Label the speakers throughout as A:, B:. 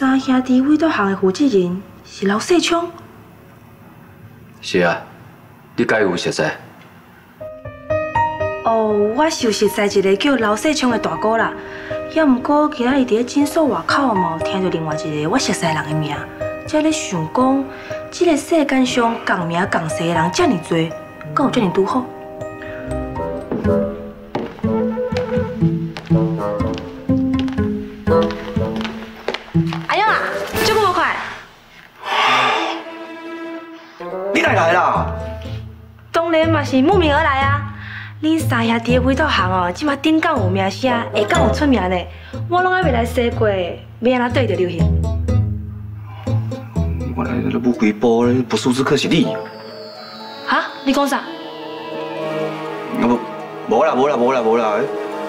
A: 三兄弟委托行的负责人是老世昌。
B: 是啊，你该有熟悉。
A: 哦，我是熟悉一个叫老世昌的大哥啦。也毋过今仔日伫诊所外口嘛，有听到另外一个我熟悉人的名，才咧想讲，这个世间上共名共姓的人这么多，敢有这么拄好？
C: 来啦？
A: 当然嘛是慕名而来啊！恁三兄弟的委托行哦，即马顶港有名声，下港有出名呢。我拢还未来试过，要安怎对着流行？
C: 原来那不规波不速之客是你。
A: 哈？你讲啥？啊
C: 无，无啦无啦无啦无啦！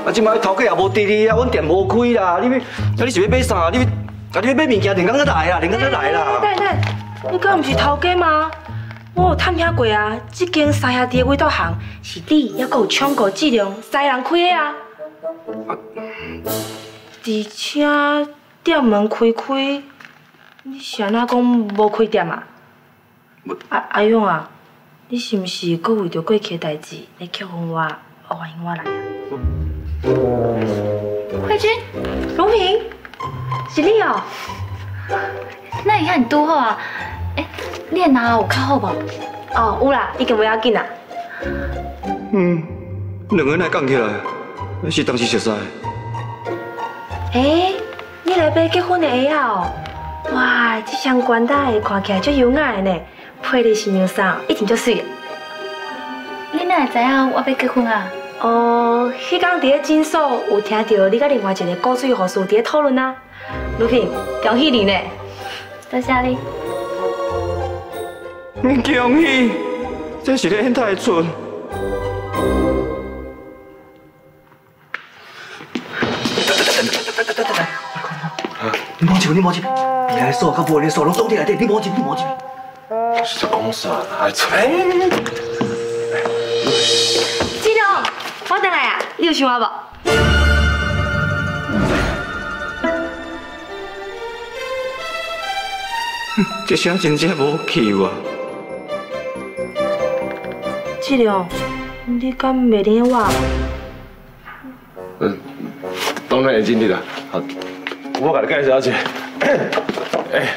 C: 啊，即摆头家也无伫哩啊，阮店无开啦。你要，啊你是要买啥？你要，啊你要买物件，连工才来啦，连工才来啦。
A: 等等，你敢毋是头家吗？我有探听过啊，这间三兄弟的委托行是你还阁有抢过质量三人开的啊。而且店门开开，你是安怎讲无开店啊？阿阿勇啊，你是毋是阁为着过去的代志来曲风我，欢迎我来啊？
D: 慧君，
A: 荣平，是你哦。
D: 那你看你多好啊？哎，你的脑有较好无？
A: 哦，有啦，已经不要紧啦。
C: 嗯，两个人来讲起来，是当时熟悉。
A: 哎，你来买结婚的鞋啊？哦，哇，这双关带看起来足优雅的呢，配的新娘衫一定足水的。
D: 你哪会知影我要结婚啊？
A: 哦，迄天伫咧诊所有听到你甲另外一个古水护士伫咧讨论啊。卢平，恭喜你呢！
D: 多谢你。
C: 恭喜，这是咧太蠢。你莫急，你莫急，你来数，甲无人说，拢总伫内底，你莫急，你莫急。
B: 是讲啥？还
A: 啊，你有想我无？
C: 这声真正无气啊！
A: 志良，你敢袂认我？
B: 嗯，当然会认得啦。好，我甲你介绍一下，哎，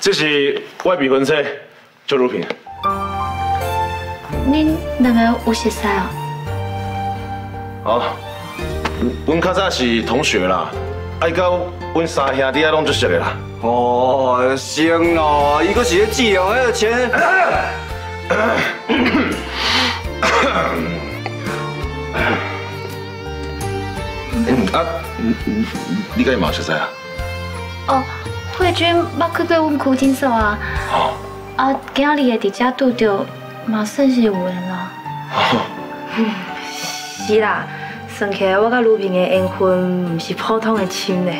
B: 这是我的未婚妻，周如萍。
D: 恁两个有熟识哦？
B: 哦，阮较早是同学啦，爱甲阮三兄弟啊拢足熟的啦。
C: 哦，行哦，伊个是咧质量迄个钱。
B: 啊，你甲伊嘛熟识啊？
D: 哦，慧君捌去过阮苦诊所啊。
B: 哦。
D: 啊，今日会伫遮拄着，嘛算是有缘啦。
A: 是啦，算起来我甲卢平的缘分，毋是普通的亲的。